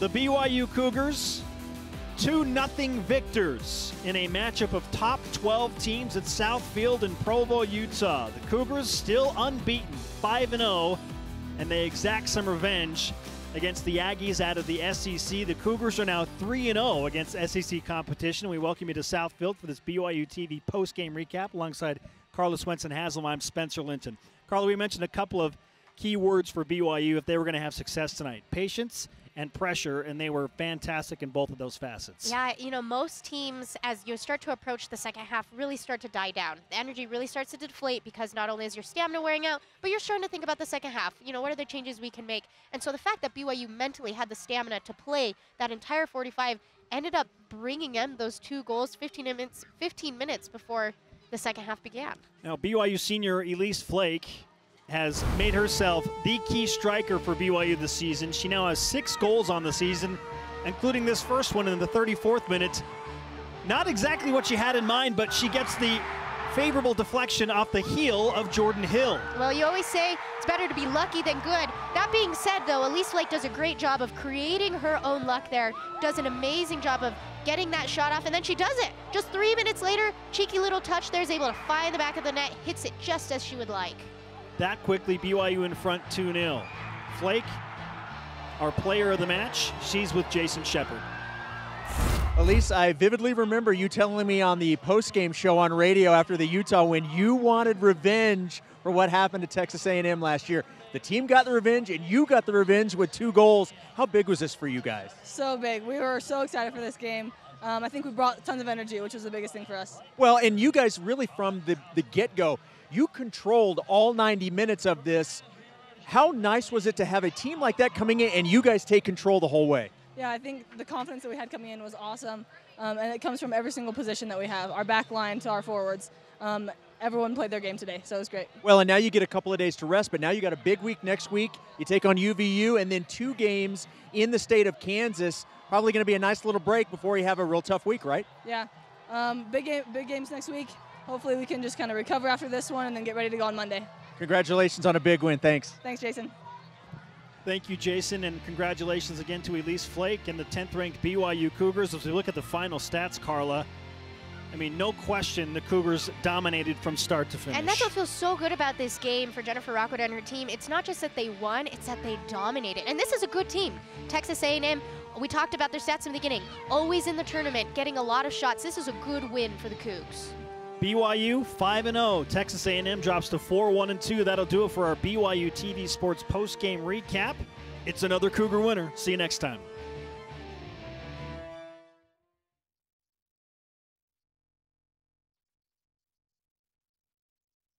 The BYU Cougars, 2 0 victors in a matchup of top 12 teams at South Field in Provo, Utah. The Cougars still unbeaten, 5 0, and they exact some revenge against the Aggies out of the SEC. The Cougars are now 3 0 against SEC competition. We welcome you to South Field for this BYU TV post game recap alongside Carla Swenson Haslam. I'm Spencer Linton. Carla, we mentioned a couple of key words for BYU if they were going to have success tonight patience and pressure, and they were fantastic in both of those facets. Yeah, you know, most teams, as you start to approach the second half, really start to die down. The energy really starts to deflate because not only is your stamina wearing out, but you're starting to think about the second half. You know, what are the changes we can make? And so the fact that BYU mentally had the stamina to play that entire 45 ended up bringing in those two goals 15 minutes, 15 minutes before the second half began. Now, BYU senior Elise Flake has made herself the key striker for BYU this season. She now has six goals on the season, including this first one in the 34th minute. Not exactly what she had in mind, but she gets the favorable deflection off the heel of Jordan Hill. Well, you always say it's better to be lucky than good. That being said, though, Elise Flake does a great job of creating her own luck there, does an amazing job of getting that shot off, and then she does it. Just three minutes later, cheeky little touch there is able to find the back of the net, hits it just as she would like. That quickly, BYU in front 2 0. Flake, our player of the match, she's with Jason Shepard. Elise, I vividly remember you telling me on the post-game show on radio after the Utah win, you wanted revenge for what happened to Texas A&M last year. The team got the revenge, and you got the revenge with two goals. How big was this for you guys? So big. We were so excited for this game. Um, I think we brought tons of energy, which was the biggest thing for us. Well, and you guys really from the, the get-go, you controlled all 90 minutes of this. How nice was it to have a team like that coming in and you guys take control the whole way? Yeah, I think the confidence that we had coming in was awesome, um, and it comes from every single position that we have, our back line to our forwards. Um, everyone played their game today, so it was great. Well, and now you get a couple of days to rest, but now you got a big week next week. You take on UVU, and then two games in the state of Kansas. Probably going to be a nice little break before you have a real tough week, right? Yeah, um, big game, big games next week. Hopefully, we can just kind of recover after this one and then get ready to go on Monday. Congratulations on a big win. Thanks. Thanks, Jason. Thank you, Jason, and congratulations again to Elise Flake and the 10th ranked BYU Cougars. As we look at the final stats, Carla, I mean, no question the Cougars dominated from start to finish. And that's what feels so good about this game for Jennifer Rockwood and her team. It's not just that they won, it's that they dominated. And this is a good team. Texas A&M, we talked about their stats in the beginning. Always in the tournament, getting a lot of shots. This is a good win for the Cougs. BYU 5 0. Texas A&M drops to 4 1 2. That'll do it for our BYU TV Sports post game recap. It's another Cougar winner. See you next time.